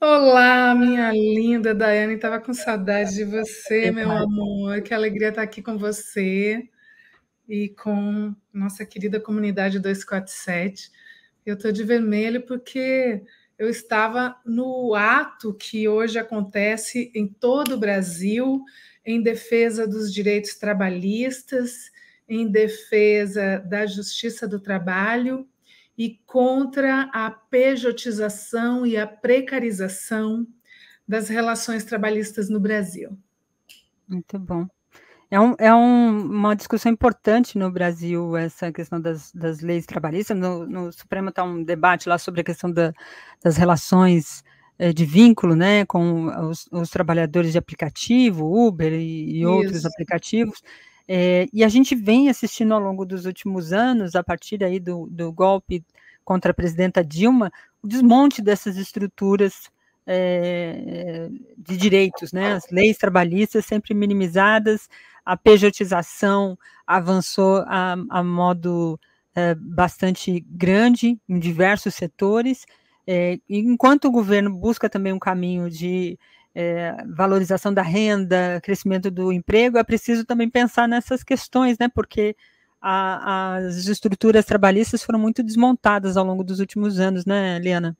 Olá, minha linda Daiane, estava com saudade de você, meu amor. Que alegria estar aqui com você e com nossa querida comunidade 247. Eu estou de vermelho porque eu estava no ato que hoje acontece em todo o Brasil em defesa dos direitos trabalhistas, em defesa da justiça do trabalho e contra a pejotização e a precarização das relações trabalhistas no Brasil. Muito bom. É, um, é um, uma discussão importante no Brasil, essa questão das, das leis trabalhistas. No, no Supremo está um debate lá sobre a questão da, das relações é, de vínculo né, com os, os, trabalhadores de aplicativo, Uber e, e outros aplicativos. É, e a gente vem assistindo ao longo dos últimos anos, a partir aí do, do golpe contra a presidenta Dilma, o desmonte dessas estruturas é, de direitos, né? As leis trabalhistas sempre minimizadas, a pejotização avançou a, a modo é, bastante grande em diversos setores, é, enquanto o governo busca também um caminho de é, valorização da renda, crescimento do emprego, é preciso também pensar nessas questões, né? Porque a, as estruturas trabalhistas foram muito desmontadas ao longo dos últimos anos, né, Liana?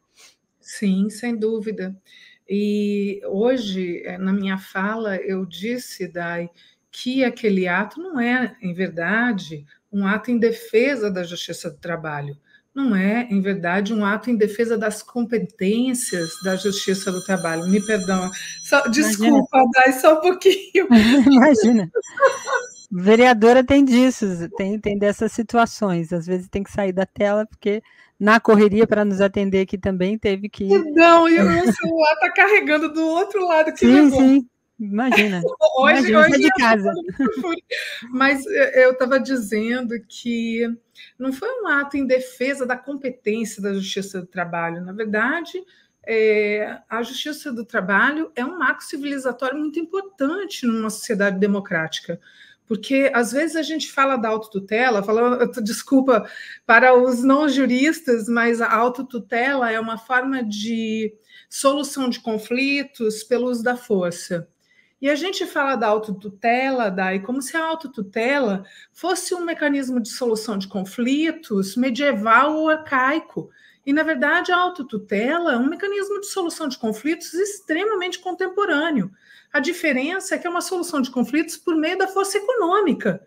Sim, sem dúvida. E hoje, é, na minha fala, eu disse, Dai, que aquele ato não é, em verdade, um ato em defesa da justiça do trabalho não é, em verdade, um ato em defesa das competências da Justiça do Trabalho. Me perdão. Só, desculpa, Dai, só um pouquinho. Imagina. Vereadora tem disso, tem, tem dessas situações. Às vezes tem que sair da tela, porque na correria para nos atender aqui também teve que. Não, e o celular está carregando do outro lado. Que sim, sim. Imagina. Hoje, Imagina, hoje é de casa. Mas eu estava dizendo que não foi um ato em defesa da competência da Justiça do Trabalho. Na verdade, é, a Justiça do Trabalho é um marco civilizatório muito importante numa sociedade democrática. Porque às vezes a gente fala da autotutela, fala, desculpa para os não juristas, mas a autotutela é uma forma de solução de conflitos pelo uso da força. E a gente fala da autotutela, Dai, como se a autotutela fosse um mecanismo de solução de conflitos medieval ou arcaico. E, na verdade, a autotutela é um mecanismo de solução de conflitos extremamente contemporâneo. A diferença é que é uma solução de conflitos por meio da força econômica.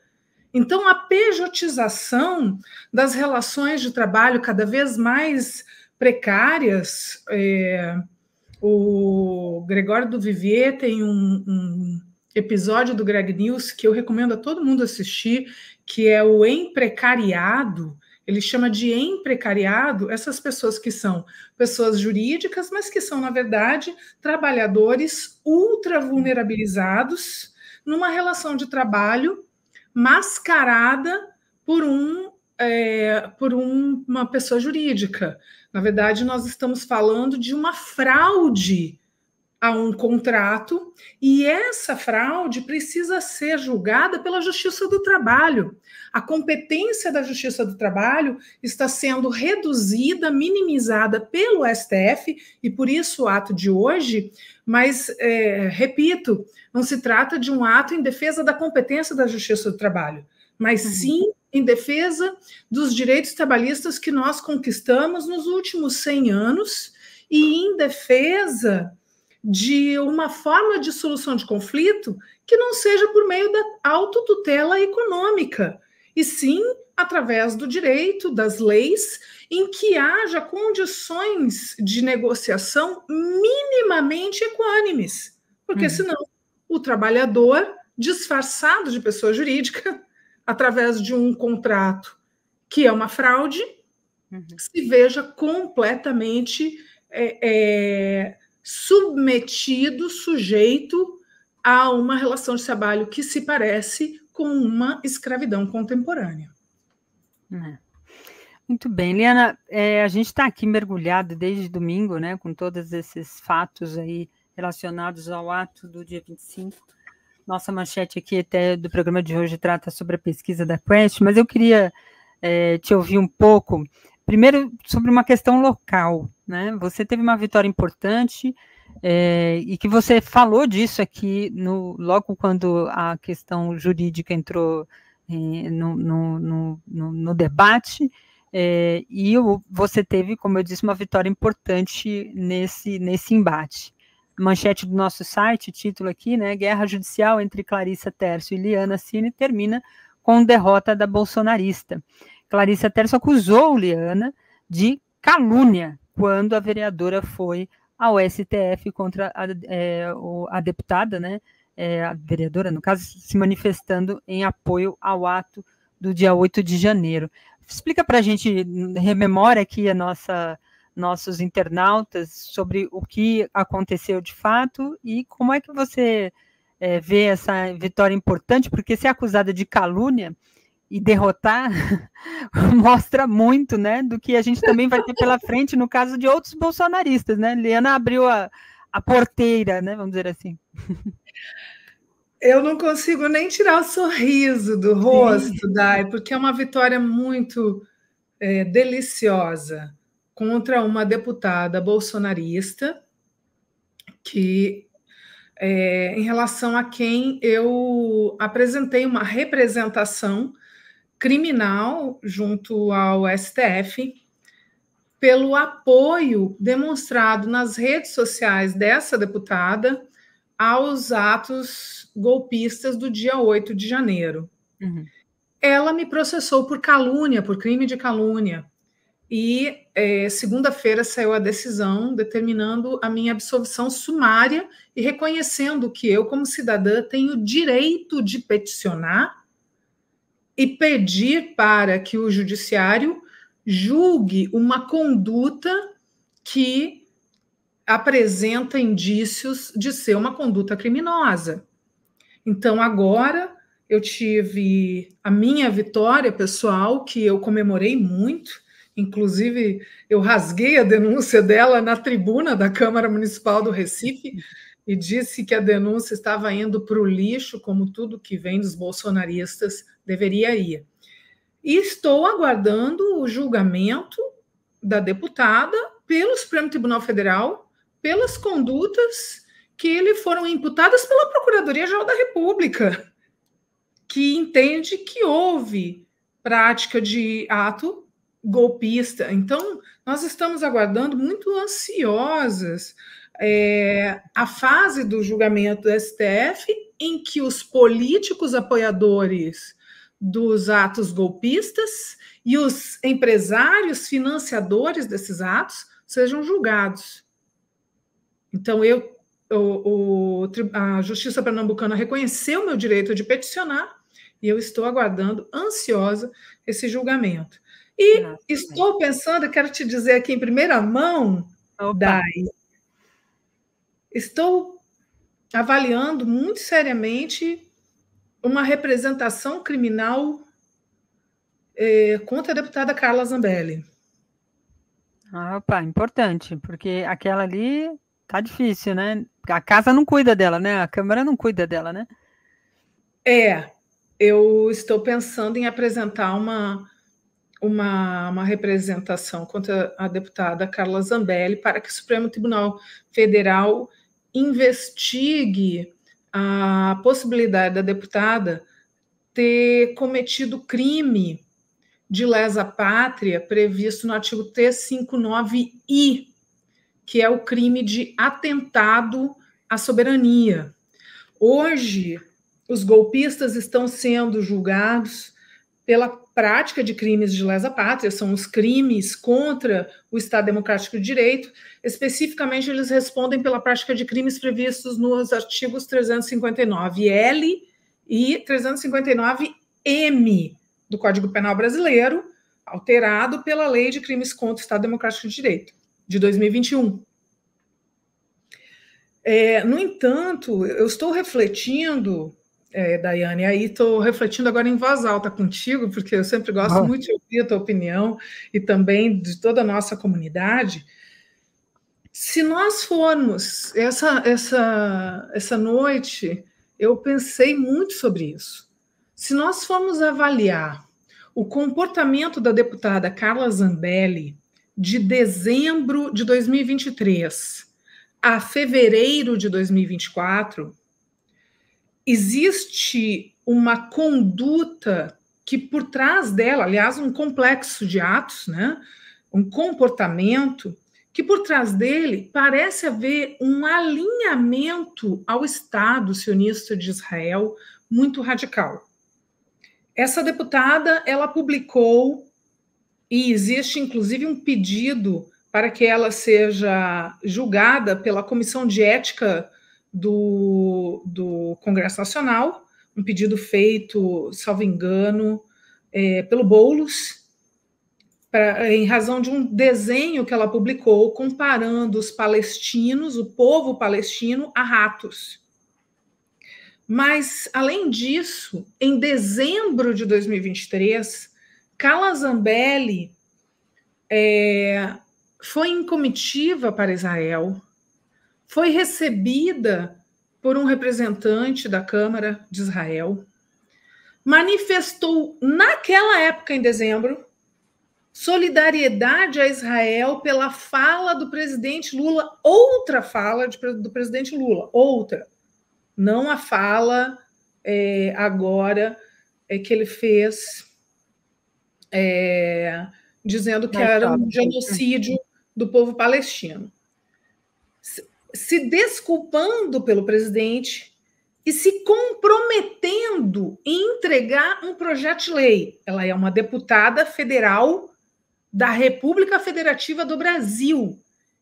Então, a pejotização das relações de trabalho cada vez mais precárias. É, o Gregório do Vivier tem um, um, episódio do Greg News que eu recomendo a todo mundo assistir, que é o Emprecariado. Ele chama de emprecariado essas pessoas que são pessoas jurídicas, mas que são, na verdade, trabalhadores ultra vulnerabilizados numa relação de trabalho mascarada por um é, por um, uma pessoa jurídica. Na verdade, nós estamos falando de uma fraude a um contrato, e essa fraude precisa ser julgada pela Justiça do Trabalho. A competência da Justiça do Trabalho está sendo reduzida, minimizada pelo STF, e por isso o ato de hoje, mas, é, repito, não se trata de um ato em defesa da competência da Justiça do Trabalho, mas uhum. sim em defesa dos direitos trabalhistas que nós conquistamos nos últimos 100 anos e em defesa de uma forma de solução de conflito que não seja por meio da autotutela econômica, e sim através do direito, das leis, em que haja condições de negociação minimamente equânimes, porque uhum. senão o trabalhador, disfarçado de pessoa jurídica, através de um contrato que é uma fraude, uhum. se veja completamente é, é, submetido, sujeito a uma relação de trabalho que se parece com uma escravidão contemporânea. É. Muito bem, Liana, é, a gente está aqui mergulhado desde domingo, né, com todos esses fatos aí relacionados ao ato do dia 25 nossa manchete aqui até do programa de hoje trata sobre a pesquisa da Quest, mas eu queria é, te ouvir um pouco, primeiro sobre uma questão local. Né? Você teve uma vitória importante é, e que você falou disso aqui no, logo quando a questão jurídica entrou é, no, no, no, debate, é, e você teve, como eu disse, uma vitória importante nesse, nesse embate. Manchete do nosso site, título aqui, né? Guerra judicial entre Clarissa Tércio e Liana Cine termina com derrota da bolsonarista. Clarissa Tércio acusou Liana de calúnia quando a vereadora foi ao STF contra a, é, a deputada, né, é, a vereadora, no caso, se manifestando em apoio ao ato do dia 8 de janeiro. Explica para a gente, rememora aqui a nossa nossos internautas sobre o que aconteceu de fato e como é que você é, vê essa vitória importante, porque ser acusada de calúnia e derrotar mostra muito, né, do que a gente também vai ter pela frente no caso de outros bolsonaristas, né? Liana abriu a, a porteira, né, vamos dizer assim. Eu não consigo nem tirar o sorriso do rosto, Sim. Dai, porque é uma vitória muito é, deliciosa contra uma deputada bolsonarista que é, em relação a quem eu apresentei uma representação criminal junto ao STF pelo apoio demonstrado nas redes sociais dessa deputada aos atos golpistas do dia 8 de janeiro. Uhum. Ela me processou por calúnia, por crime de calúnia. E é, segunda-feira saiu a decisão determinando a minha absolvição sumária e reconhecendo que eu, como cidadã, tenho direito de peticionar e pedir para que o judiciário julgue uma conduta que apresenta indícios de ser uma conduta criminosa. Então, agora eu tive a minha vitória pessoal, que eu comemorei muito, inclusive eu rasguei a denúncia dela na tribuna da Câmara Municipal do Recife e disse que a denúncia estava indo para o lixo, como tudo que vem dos bolsonaristas deveria ir. E estou aguardando o julgamento da deputada pelo Supremo Tribunal Federal pelas condutas que lhe foram imputadas pela Procuradoria-Geral da República, que entende que houve prática de ato golpista. Então, nós estamos aguardando muito ansiosas é, a fase do julgamento do STF em que os políticos apoiadores dos atos golpistas e os empresários financiadores desses atos sejam julgados. Então, eu, o, o, a Justiça Pernambucana reconheceu meu direito de peticionar e eu estou aguardando, ansiosa, esse julgamento. E Nossa, estou pensando, quero te dizer aqui em primeira mão, Opa. Dai, estou avaliando muito seriamente uma representação criminal é, contra a deputada Carla Zambelli. Ah, opa, importante, porque aquela ali tá difícil, né? A casa não cuida dela, né? A Câmara não cuida dela, né? É, eu estou pensando em apresentar uma, uma, uma representação contra a deputada Carla Zambelli para que o Supremo Tribunal Federal investigue a possibilidade da deputada ter cometido crime de lesa pátria previsto no artigo 359-I, que é o crime de atentado à soberania. Hoje, os golpistas estão sendo julgados pela prática de crimes de lesa pátria, são os crimes contra o Estado Democrático de Direito. Especificamente, eles respondem pela prática de crimes previstos nos artigos 359L e 359M do Código Penal Brasileiro, alterado pela Lei de Crimes contra o Estado Democrático de Direito, de 2021. É, no entanto, eu estou refletindo é, Daiane, aí estou refletindo agora em voz alta contigo, porque eu sempre gosto ah. muito de ouvir a tua opinião e também de toda a nossa comunidade. Se nós formos, essa, essa, essa noite, eu pensei muito sobre isso. Se nós formos avaliar o comportamento da deputada Carla Zambelli de dezembro de 2023 a fevereiro de 2024, existe uma conduta que por trás dela, aliás, um complexo de atos, né? um comportamento que por trás dele parece haver um alinhamento ao Estado sionista de Israel muito radical. Essa deputada, ela publicou e existe inclusive um pedido para que ela seja julgada pela Comissão de Ética do, do Congresso Nacional, um pedido feito, salvo engano, é, pelo Boulos, pra, em razão de um desenho que ela publicou comparando os palestinos, o povo palestino, a ratos. Mas, além disso, em dezembro de 2023, Carla Zambelli é, foi em comitiva para Israel, foi recebida por um representante da Câmara de Israel, manifestou naquela época, em dezembro, solidariedade a Israel pela fala do presidente Lula, outra fala de, do presidente Lula, outra, não a fala é, agora é, que ele fez é, dizendo que era um genocídio do povo palestino. Se desculpando pelo presidente e se comprometendo em entregar um projeto de lei. Ela é uma deputada federal da República Federativa do Brasil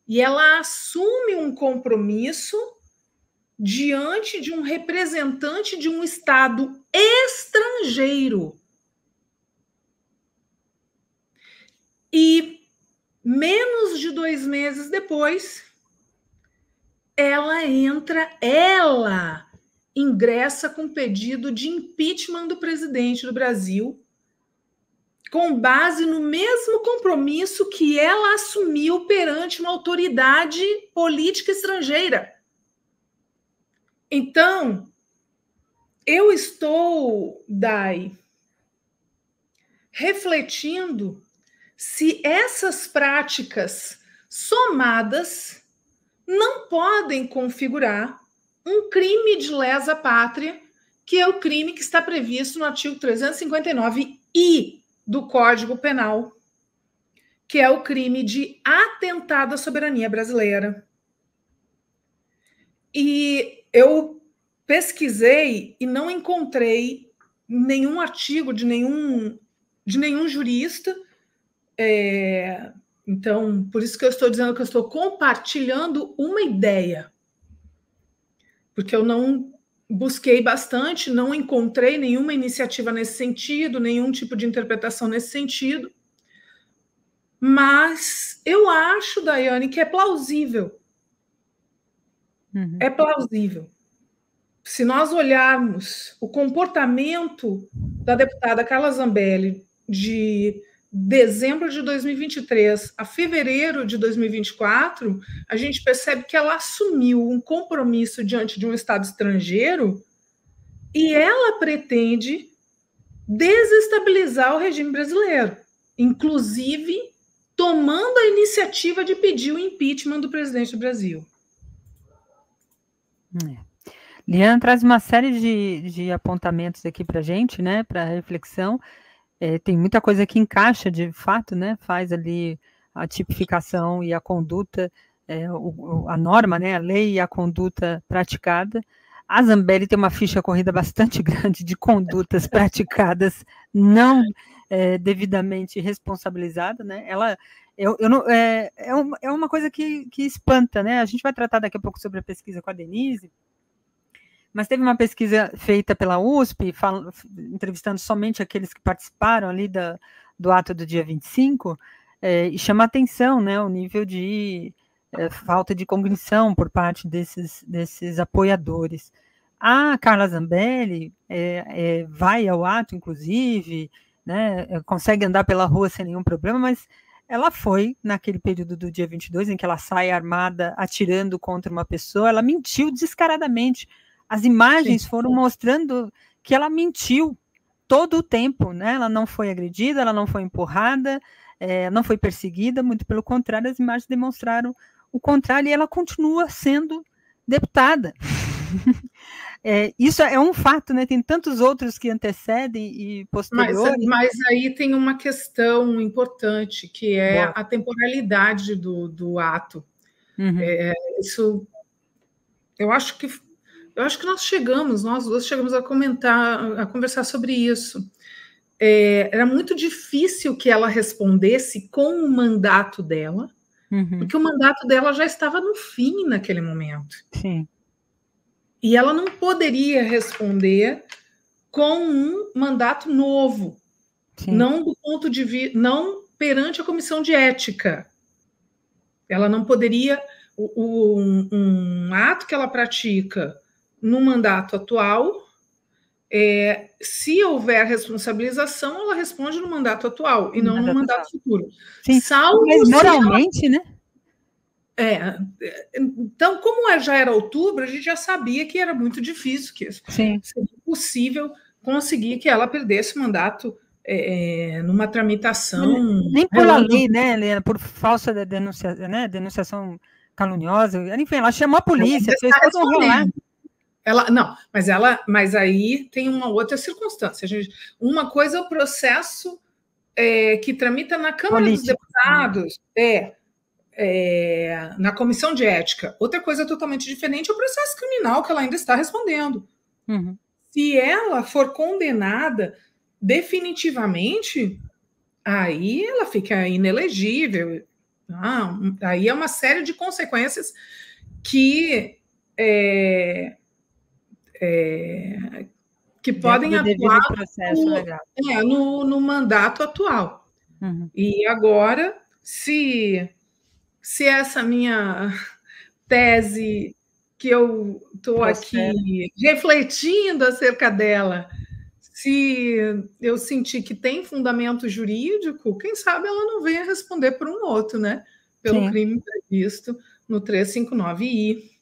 e ela assume um compromisso diante de um representante de um Estado estrangeiro. E menos de dois meses depois, ela entra, ela ingressa com pedido de impeachment do presidente do Brasil, com base no mesmo compromisso que ela assumiu perante uma autoridade política estrangeira. Então, eu estou, Dai, refletindo se essas práticas somadas não podem configurar um crime de lesa pátria, que é o crime que está previsto no artigo 359-I do Código Penal, que é o crime de atentado à soberania brasileira. E eu pesquisei e não encontrei nenhum artigo de nenhum de nenhum jurista é, então, por isso que eu estou dizendo que eu estou compartilhando uma ideia. Porque eu não busquei bastante, não encontrei nenhuma iniciativa nesse sentido, nenhum tipo de interpretação nesse sentido. Mas eu acho, Daiane, que é plausível. Uhum. É plausível. Se nós olharmos o comportamento da deputada Carla Zambelli de dezembro de 2023 a fevereiro de 2024, a gente percebe que ela assumiu um compromisso diante de um Estado estrangeiro e ela pretende desestabilizar o regime brasileiro, inclusive tomando a iniciativa de pedir o impeachment do presidente do Brasil. É. Liana traz uma série de, de apontamentos aqui para gente, né, para reflexão. É, tem muita coisa que encaixa de fato, né? Faz ali a tipificação e a conduta, é, o, a norma, né? A lei e a conduta praticada. A Zambelli tem uma ficha corrida bastante grande de condutas praticadas não é, devidamente responsabilizada, né? Ela eu, eu não, é, é, uma, é uma coisa que, que espanta, né? A gente vai tratar daqui a pouco sobre a pesquisa com a Denise, mas teve uma pesquisa feita pela USP, fal, entrevistando somente aqueles que participaram ali da, do ato do dia 25, é, e chama atenção né, o nível de é, falta de cognição por parte desses, desses apoiadores. A Carla Zambelli é, é vai ao ato, inclusive, né, é, consegue andar pela rua sem nenhum problema, mas ela foi naquele período do dia 22, em que ela sai armada atirando contra uma pessoa, ela mentiu descaradamente as imagens Sim. foram mostrando que ela mentiu, todo o tempo, né? Ela não foi agredida, ela não foi empurrada, é, não foi perseguida, muito pelo contrário, as imagens demonstraram o contrário, e ela continua sendo deputada. É, isso é um fato, né? Tem tantos outros que antecedem e posteriores. Mas, mas aí tem uma questão importante, que é Boa. a temporalidade do, do ato. Uhum. É, isso, eu acho que eu acho que nós chegamos, nós duas chegamos a comentar, a conversar sobre isso. É, era muito difícil que ela respondesse com o mandato dela, uhum. porque o mandato dela já estava no fim naquele momento. Sim. E ela não poderia responder com um mandato novo, Sim. não do ponto de vista, não perante a comissão de ética. Ela não poderia o, o, um, um, ato que ela pratica no mandato atual, é, se houver responsabilização, ela responde no mandato atual e não no mandato futuro. Sim, Salvo mas moralmente, ela... né? É, então, como é, já era outubro, a gente já sabia que era muito difícil, que Sim. seria impossível conseguir que ela perdesse o mandato é, é numa tramitação. Nem pela lei, né, Helena, por falsa denuncia, né, denunciação caluniosa. Enfim, ela chamou a polícia, fez todo um Ela, não, mas ela, mas aí tem uma outra circunstância. Gente, uma coisa é o processo é, que tramita na Câmara Político. dos Deputados, é, é, na comissão de ética. Outra coisa totalmente diferente é o processo criminal que ela ainda está respondendo. Uhum. Se ela for condenada definitivamente, aí ela fica inelegível. Ah, aí é uma série de consequências que é, é, que podem atuar no, é, no, no, mandato atual. Uhum. E agora, se se essa minha tese que eu estou aqui refletindo acerca dela, se eu sentir que tem fundamento jurídico, quem sabe ela não venha responder por um outro, né? Pelo Sim. crime previsto no 359I.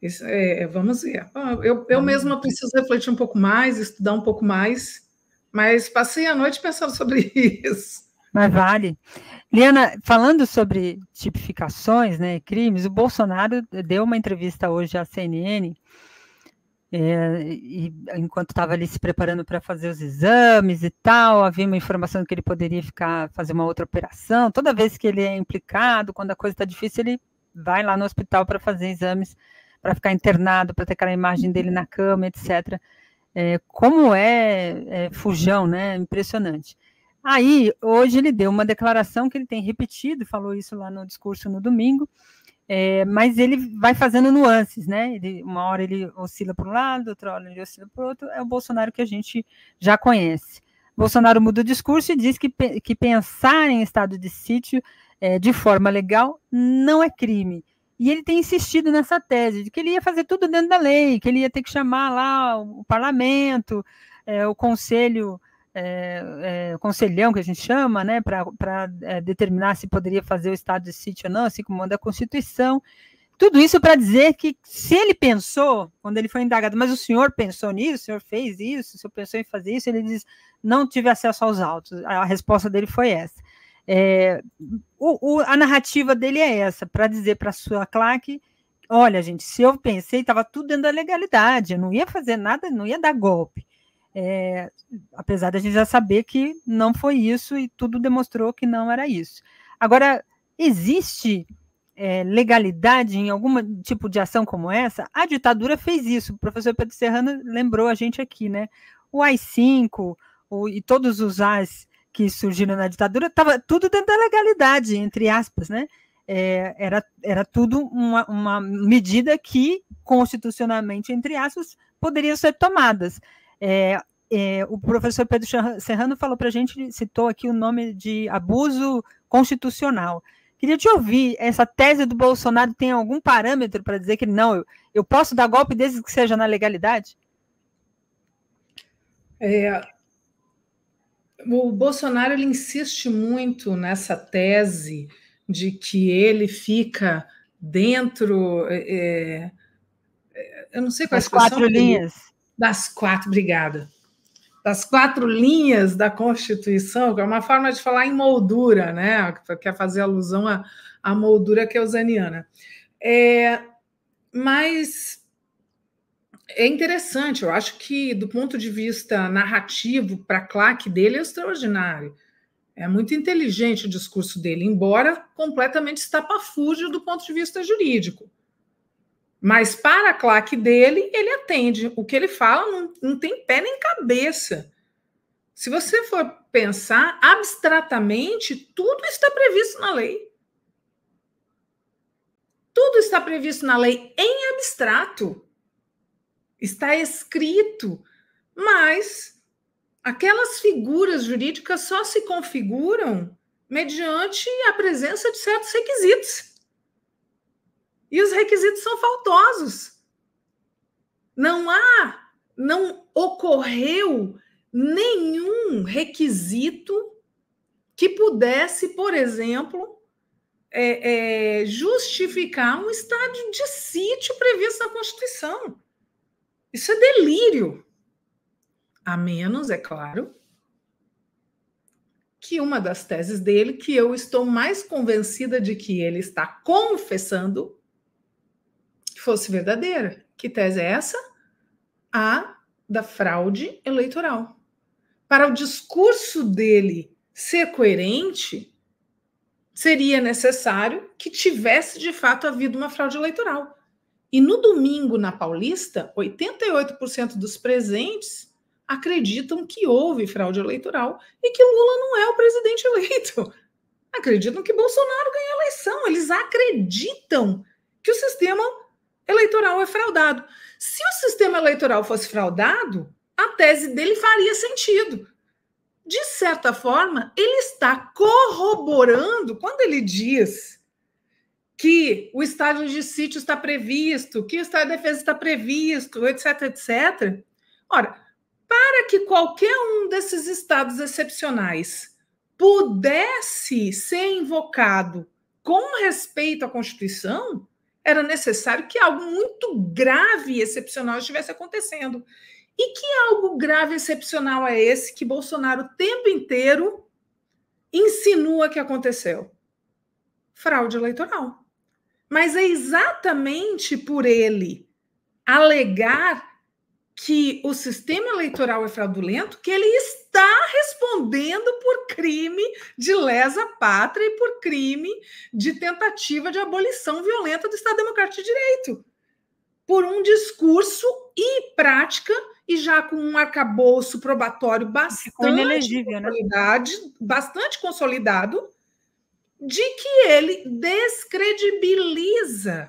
Isso, é, vamos ver. Eu, eu mesma preciso refletir um pouco mais, estudar um pouco mais, mas passei a noite pensando sobre isso. Mas vale. Liana, falando sobre tipificações, né, crimes, o Bolsonaro deu uma entrevista hoje à CNN, é, e, enquanto estava ali se preparando para fazer os exames e tal, havia uma informação que ele poderia ficar fazer uma outra operação. Toda vez que ele é implicado, quando a coisa está difícil, ele vai lá no hospital para fazer exames, para ficar internado, para ter aquela imagem dele na cama, etc. É, como é, é fujão, né? Impressionante. Aí, hoje ele deu uma declaração que ele tem repetido, falou isso lá no discurso no domingo, é, mas ele vai fazendo nuances, né? Ele, uma hora ele oscila para um lado, outra hora ele oscila para o outro, é o Bolsonaro que a gente já conhece. Bolsonaro muda o discurso e diz que, que pensar em estado de sítio é, de forma legal não é crime. E ele tem insistido nessa tese de que ele ia fazer tudo dentro da lei, que ele ia ter que chamar lá o parlamento, é, o conselho é, é, conselhão que a gente chama, né, para é, determinar se poderia fazer o estado de sítio ou não, assim como manda a Constituição. Tudo isso para dizer que se ele pensou, quando ele foi indagado, mas o senhor pensou nisso, o senhor fez isso, o senhor pensou em fazer isso, ele diz, não tive acesso aos autos. A resposta dele foi essa. É, o, o, a narrativa dele é essa, para dizer para a sua claque, olha, gente, se eu pensei, estava tudo dentro da legalidade, eu não ia fazer nada, não ia dar golpe. É, apesar da gente já saber que não foi isso e tudo demonstrou que não era isso. Agora, existe é, legalidade em algum tipo de ação como essa? A ditadura fez isso. O professor Pedro Serrano lembrou a gente aqui, né? O AI-5 o, e todos os As que surgiram na ditadura, estava tudo dentro da legalidade, entre aspas, né? É, era, era tudo uma, uma medida que, constitucionalmente, entre aspas, poderiam ser tomadas. É, é, o professor Pedro Serrano falou para a gente, citou aqui o nome de abuso constitucional. Queria te ouvir, essa tese do Bolsonaro tem algum parâmetro para dizer que não, eu, eu, posso dar golpe desde que seja na legalidade? É, o Bolsonaro ele insiste muito nessa tese de que ele fica dentro. É, é eu não sei quais As quatro linhas das quatro, obrigada. das quatro linhas da Constituição, que é uma forma de falar em moldura, né? Quer fazer alusão à, à moldura keusaniana. É, mas é interessante, eu acho que, do ponto de vista narrativo, para claque dele é extraordinário. É muito inteligente o discurso dele, embora completamente estapafúrdio do ponto de vista jurídico. Mas para a claque dele, ele atende. O que ele fala não, não tem pé nem cabeça. Se você for pensar abstratamente, tudo está previsto na lei. Tudo está previsto na lei em abstrato. Está escrito. Mas aquelas figuras jurídicas só se configuram mediante a presença de certos requisitos. E os requisitos são faltosos. Não há, não ocorreu nenhum requisito que pudesse, por exemplo, é, é, justificar um estado de sítio previsto na Constituição. Isso é delírio. A menos, é claro, que uma das teses dele, que eu estou mais convencida de que ele está confessando, fosse verdadeira. Que tese é essa? A da fraude eleitoral. Para o discurso dele ser coerente, seria necessário que tivesse de fato havido uma fraude eleitoral. E no domingo, na Paulista, 88% dos presentes acreditam que houve fraude eleitoral e que Lula não é o presidente eleito. Acreditam que Bolsonaro ganhou a eleição. Eles acreditam que o sistema eleitoral é fraudado. Se o sistema eleitoral fosse fraudado, a tese dele faria sentido. De certa forma, ele está corroborando quando ele diz que o estado de sítio está previsto, que o estado de defesa está previsto, etc, etc. Ora, para que qualquer um desses estados excepcionais pudesse ser invocado com respeito à Constituição, era necessário que algo muito grave e excepcional estivesse acontecendo. E que algo grave e excepcional é esse que Bolsonaro o tempo inteiro insinua que aconteceu? Fraude eleitoral. Mas é exatamente por ele alegar que o sistema eleitoral é fraudulento, que ele está respondendo por crime de lesa pátria e por crime de tentativa de abolição violenta do Estado Democrático de Direito. Por um discurso e prática, e já com um arcabouço probatório bastante, né? bastante consolidado, de que ele descredibiliza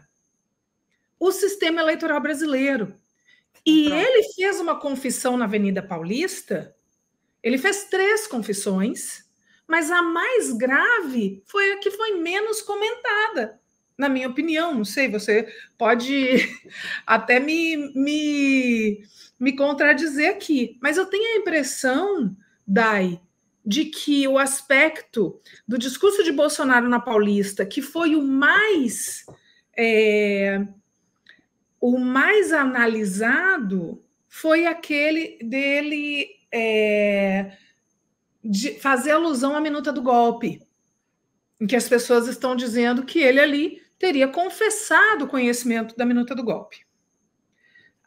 o sistema eleitoral brasileiro e Pronto. ele fez uma confissão na Avenida Paulista. Ele fez três confissões, mas a mais grave foi a que foi menos comentada, na minha opinião. Não sei, você pode até me, me, me contradizer aqui, mas eu tenho a impressão, Dai, de que o aspecto do discurso de Bolsonaro na Paulista, que foi o mais. É, o mais analisado foi aquele dele é, de fazer alusão à minuta do golpe, em que as pessoas estão dizendo que ele ali teria confessado o conhecimento da minuta do golpe.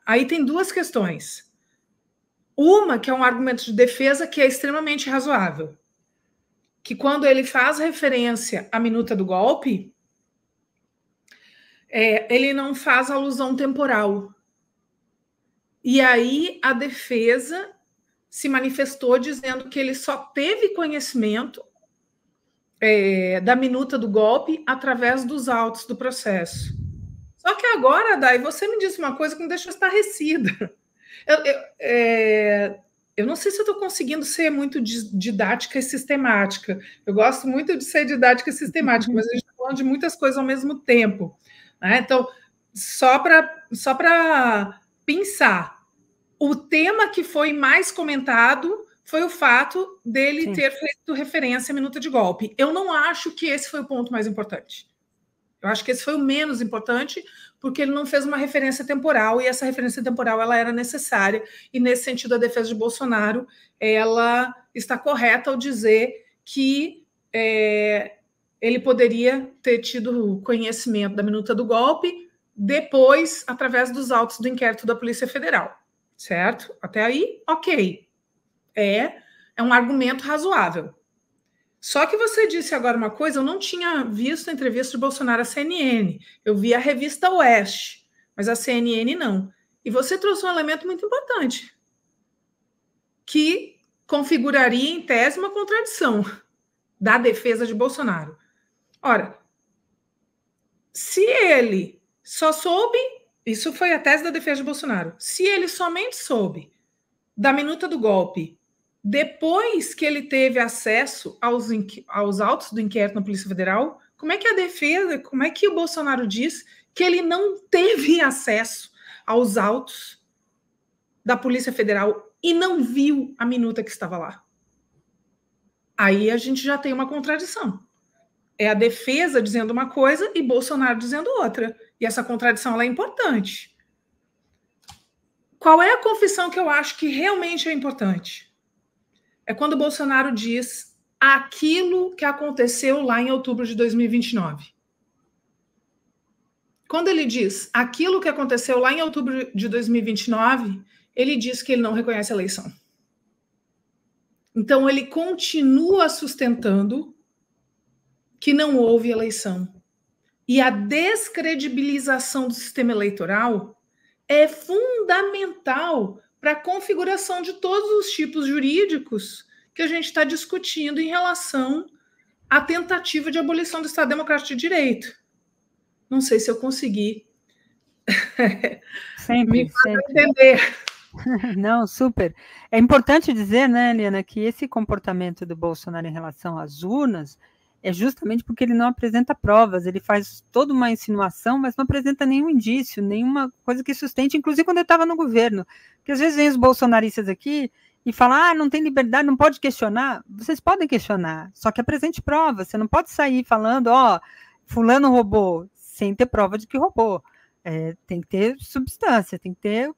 Aí tem duas questões. Uma, que é um argumento de defesa que é extremamente razoável, que quando ele faz referência à minuta do golpe, é, ele não faz alusão temporal. E aí a defesa se manifestou dizendo que ele só teve conhecimento é, da minuta do golpe através dos autos do processo. Só que agora, Dai, você me disse uma coisa que me deixou estarrecida. Eu, eu, é, eu não sei se eu estou conseguindo ser muito didática e sistemática. Eu gosto muito de ser didática e sistemática, mas a gente está falando de muitas coisas ao mesmo tempo. Né? Então, só para só pensar, o tema que foi mais comentado foi o fato dele Sim. ter feito referência à minuta de golpe. Eu não acho que esse foi o ponto mais importante. Eu acho que esse foi o menos importante, porque ele não fez uma referência temporal e essa referência temporal ela era necessária e nesse sentido a defesa de Bolsonaro ela está correta ao dizer que é, ele poderia ter tido conhecimento da minuta do golpe depois através dos autos do inquérito da Polícia Federal, certo? Até aí, ok, é é um argumento razoável. Só que você disse agora uma coisa, eu não tinha visto a entrevista de Bolsonaro à CNN. Eu vi a revista Oeste, mas a CNN não. E você trouxe um elemento muito importante, que configuraria em tese uma contradição da defesa de Bolsonaro. Ora, se ele só soube, isso foi a tese da defesa de Bolsonaro, se ele somente soube da minuta do golpe depois que ele teve acesso aos, aos autos do inquérito na Polícia Federal, como é que a defesa, como é que o Bolsonaro diz que ele não teve acesso aos autos da Polícia Federal e não viu a minuta que estava lá? Aí a gente já tem uma contradição. É a defesa dizendo uma coisa e Bolsonaro dizendo outra. E essa contradição é importante. Qual é a confissão que eu acho que realmente é importante? É quando o Bolsonaro diz aquilo que aconteceu lá em outubro de 2029. Quando ele diz aquilo que aconteceu lá em outubro de 2029, ele diz que ele não reconhece a eleição. Então, ele continua sustentando que não houve eleição. E a descredibilização do sistema eleitoral é fundamental para a configuração de todos os tipos jurídicos que a gente está discutindo em relação à tentativa de abolição do Estado Democrático de Direito. Não sei se eu consegui sempre, me sempre. entender. Não, super. É importante dizer, né, Eliana, que esse comportamento do Bolsonaro em relação às urnas é justamente porque ele não apresenta provas, ele faz toda uma insinuação, mas não apresenta nenhum indício, nenhuma coisa que sustente, inclusive quando ele estava no governo. Porque às vezes vem os bolsonaristas aqui e falam, ah, não tem liberdade, não pode questionar. Vocês podem questionar, só que apresente provas. Você não pode sair falando, ó, oh, fulano roubou, sem ter prova de que roubou. É, tem que ter substância, tem que ter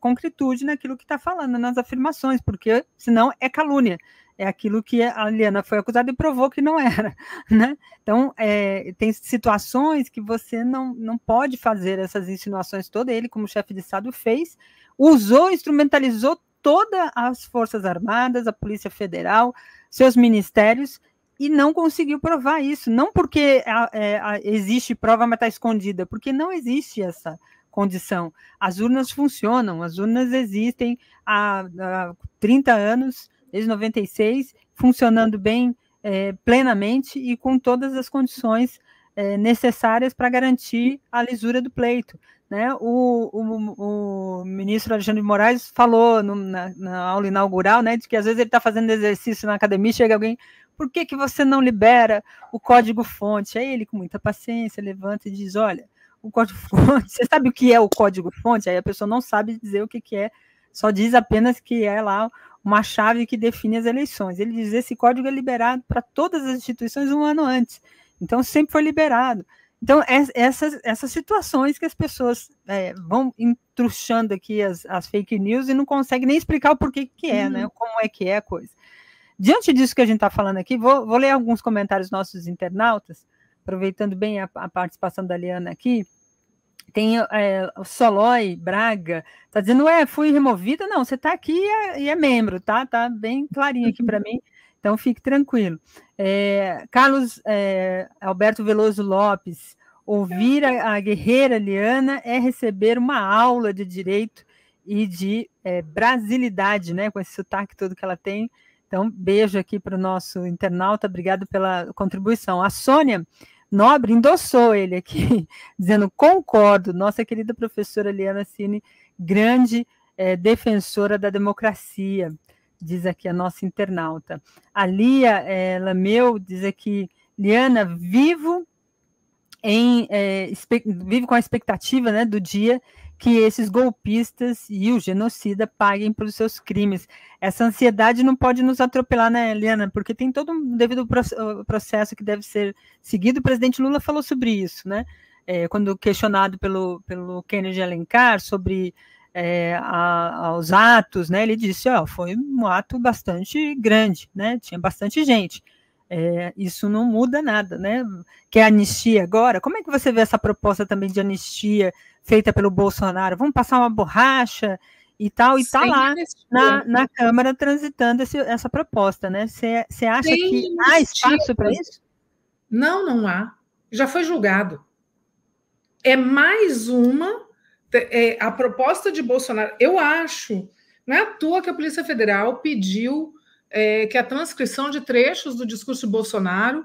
concretude naquilo que está falando, nas afirmações, porque senão é calúnia é aquilo que a Liana foi acusada e provou que não era, né? Então, é, tem situações que você não, não pode fazer essas insinuações todas, ele, como chefe de Estado, fez, usou, instrumentalizou todas as Forças Armadas, a Polícia Federal, seus ministérios, e não conseguiu provar isso, não porque é, existe prova, mas está escondida, porque não existe essa condição. As urnas funcionam, as urnas existem há, há 30 anos, desde 96, funcionando bem é, plenamente e com todas as condições é, necessárias para garantir a lisura do pleito. Né? O, o, o ministro Alexandre de Moraes falou no, na, na, aula inaugural né, de que às vezes ele está fazendo exercício na academia, chega alguém, por que, que você não libera o código-fonte? Aí ele, com muita paciência, levanta e diz: olha, o código-fonte, você sabe o que é o código-fonte? Aí a pessoa não sabe dizer o que, que é, só diz apenas que é lá uma chave que define as eleições. Ele diz esse código é liberado para todas as instituições um ano antes. Então, sempre foi liberado. Então, essas, essas situações que as pessoas é, vão entruxando aqui as, as, fake news e não conseguem nem explicar o porquê que é, né? uhum. né? Como é que é a coisa. Diante disso que a gente está falando aqui, vou, vou, ler alguns comentários nossos internautas, aproveitando bem a, a participação da Liana aqui. Tem é, o Solói Braga, tá dizendo, é, fui removida. Não, você está aqui e é, e é, membro, tá? Tá bem clarinho aqui para mim, então fique tranquilo. É, Carlos é, Alberto Veloso Lopes, ouvir a, a, guerreira Liana é receber uma aula de direito e de é, brasilidade, né? Com esse sotaque todo que ela tem. Então, beijo aqui para o nosso internauta, obrigado pela contribuição. A Sônia Nobre endossou ele aqui, dizendo: concordo, nossa querida professora Liana Cine, grande é, defensora da democracia, diz aqui a nossa internauta. A Lia é, Lameu diz aqui: Liana, vivo em é, com a expectativa né, do dia que esses golpistas e o genocida paguem pelos seus crimes. Essa ansiedade não pode nos atropelar, né, Eliana? Porque tem todo um devido processo que deve ser seguido. O presidente Lula falou sobre isso, né? é, quando questionado pelo, pelo Kennedy Alencar sobre é, a, aos atos, né, ele disse, ó, foi um ato bastante grande, né, tinha bastante gente. É, isso não muda nada, né? Quer anistia agora? Como é que você vê essa proposta também de anistia feita pelo Bolsonaro? Vamos passar uma borracha e tal, e está lá na, na Câmara transitando esse, essa proposta, né? Você acha Sem que há espaço para isso? Não, não há. Já foi julgado. É mais uma. É, a proposta de Bolsonaro, eu acho, não é à toa que a Polícia Federal pediu é, que a transcrição de trechos do discurso de Bolsonaro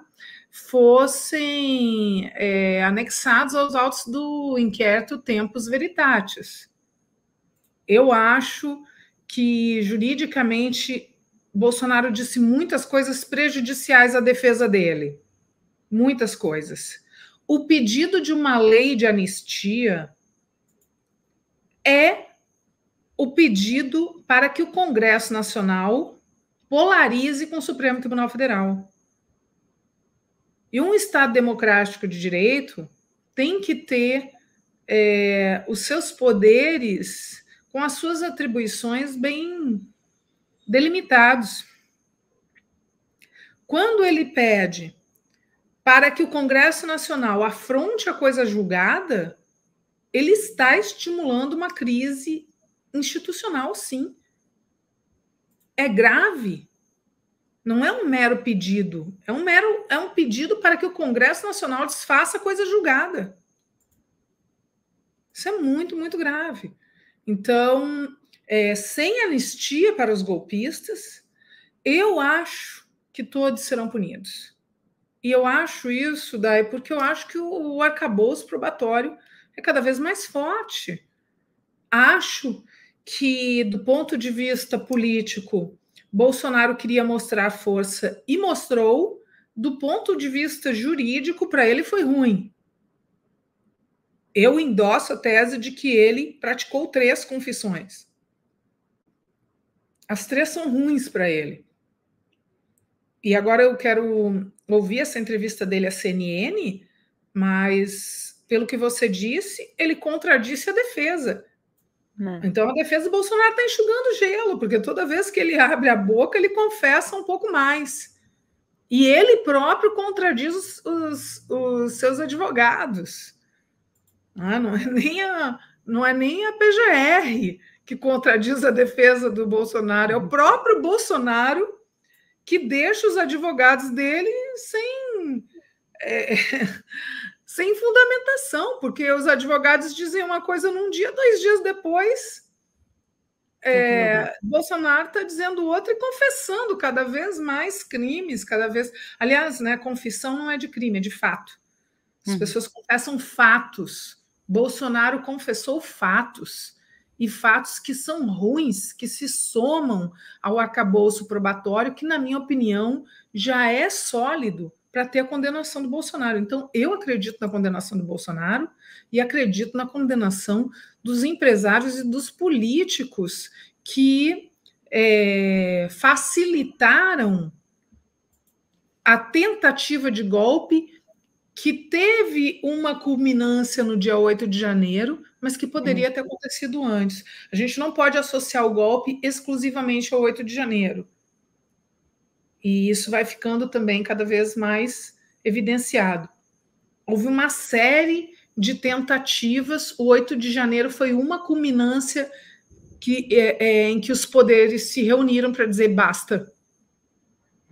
fossem é, anexados aos autos do inquérito Tempos Veritatis. Eu acho que juridicamente Bolsonaro disse muitas coisas prejudiciais à defesa dele, muitas coisas. O pedido de uma lei de anistia é o pedido para que o Congresso Nacional polarize com o Supremo Tribunal Federal. E um Estado democrático de direito tem que ter é, os seus poderes com as suas atribuições bem delimitados. Quando ele pede para que o Congresso Nacional afronte a coisa julgada, ele está estimulando uma crise institucional, sim é grave. Não é um mero pedido, é um mero é um pedido para que o Congresso Nacional desfaça a coisa julgada. Isso é muito, muito grave. Então, é, sem anistia para os golpistas, eu acho que todos serão punidos. E eu acho isso daí porque eu acho que o, o arcabouço probatório é cada vez mais forte. Acho que, do ponto de vista político, Bolsonaro queria mostrar força e mostrou, do ponto de vista jurídico, para ele foi ruim. Eu endosso a tese de que ele praticou três confissões. As três são ruins para ele. E agora eu quero ouvir essa entrevista dele à CNN, mas pelo que você disse, ele contradisse a defesa. Né. Então a defesa do Bolsonaro está enxugando gelo, porque toda vez que ele abre a boca, ele confessa um pouco mais. E ele próprio contradiz os, os, os seus advogados. Ah, não, é nem a, não é nem a PGR que contradiz a defesa do Bolsonaro, é o próprio Bolsonaro que deixa os advogados dele sem. É, sem fundamentação, porque os advogados dizem uma coisa num dia, dois dias depois, é, Bolsonaro está dizendo outra e confessando cada vez mais crimes, cada vez. Aliás, né, confissão não é de crime, é de fato. As uhum. pessoas confessam fatos. Bolsonaro confessou fatos e fatos que são ruins, que se somam ao arcabouço probatório, que, na minha opinião, já é sólido para ter a condenação do Bolsonaro. Então, eu acredito na condenação do Bolsonaro e acredito na condenação dos empresários e dos políticos que é, facilitaram a tentativa de golpe que teve uma culminância no dia 8 de janeiro, mas que poderia ter acontecido antes. A gente não pode associar o golpe exclusivamente ao 8 de janeiro. E isso vai ficando também cada vez mais evidenciado. Houve uma série de tentativas, o 8 de janeiro foi uma culminância que, é, é, em que os poderes se reuniram para dizer basta.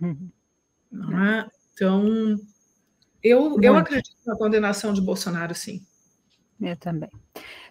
Uhum. É? Então, eu, eu acredito na condenação de Bolsonaro, sim. Eu também.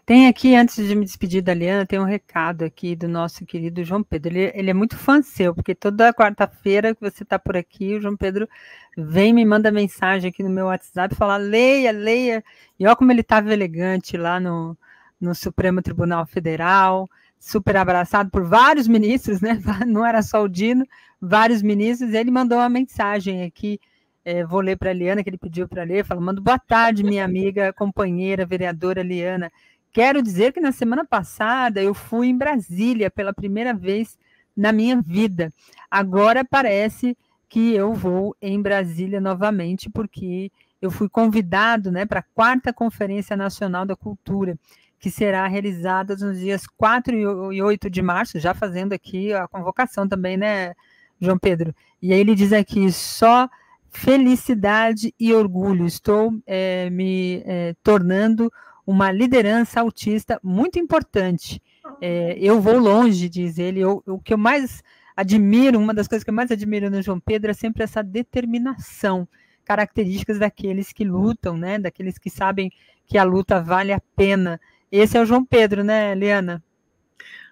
Tem aqui, antes de me despedir da Liana, tem um recado aqui do nosso querido João Pedro. Ele, ele é muito fã seu, porque toda quarta-feira que você está por aqui, o João Pedro vem me manda mensagem aqui no meu WhatsApp, fala, leia, leia. E olha como ele estava elegante lá no, no Supremo Tribunal Federal, super abraçado por vários ministros, né? Não era só o Dino, vários ministros. Ele mandou uma mensagem aqui, é, vou ler para a Liana, que ele pediu para ler, fala, mando boa tarde, minha amiga, companheira, vereadora Liana. Quero dizer que na semana passada eu fui em Brasília pela primeira vez na minha vida. Agora parece que eu vou em Brasília novamente, porque eu fui convidado né, para a quarta Conferência Nacional da Cultura, que será realizada nos dias 4 e 8 de março, já fazendo aqui a convocação também, né, João Pedro? E aí ele diz aqui, só felicidade e orgulho, estou é, me é, tornando uma liderança autista muito importante. É, eu vou longe, diz ele, eu, o que eu mais admiro, uma das coisas que eu mais admiro no João Pedro é sempre essa determinação, características daqueles que lutam, né, daqueles que sabem que a luta vale a pena. Esse é o João Pedro, né, Liana?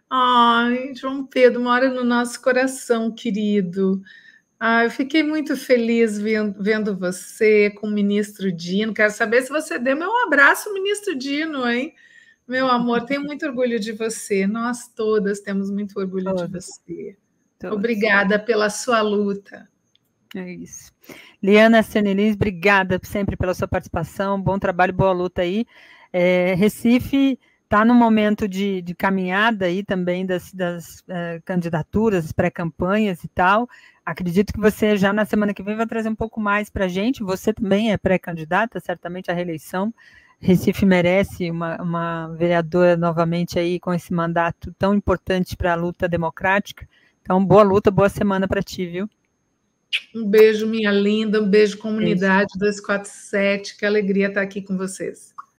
Ai, João Pedro, mora no nosso coração, querido. Ah, eu fiquei muito feliz vendo, vendo, você com o ministro Dino. Quero saber se você deu meu abraço, ministro Dino, hein? Meu amor, tenho muito orgulho de você. Nós todas temos muito orgulho todas. de você. Todas. Obrigada pela sua luta. É isso. Liana Senelins, obrigada sempre pela sua participação. Bom trabalho, boa luta aí. É, Recife está no momento de, de, caminhada aí também das, das uh, candidaturas, pré-campanhas e tal. Acredito que você já na semana que vem vai trazer um pouco mais para a gente. Você também é pré-candidata, certamente, à reeleição. Recife merece uma, uma vereadora novamente aí com esse mandato tão importante para a luta democrática. Então, boa luta, boa semana para ti, viu? Um beijo, minha linda, um beijo, comunidade beijo. 247. Que alegria estar aqui com vocês.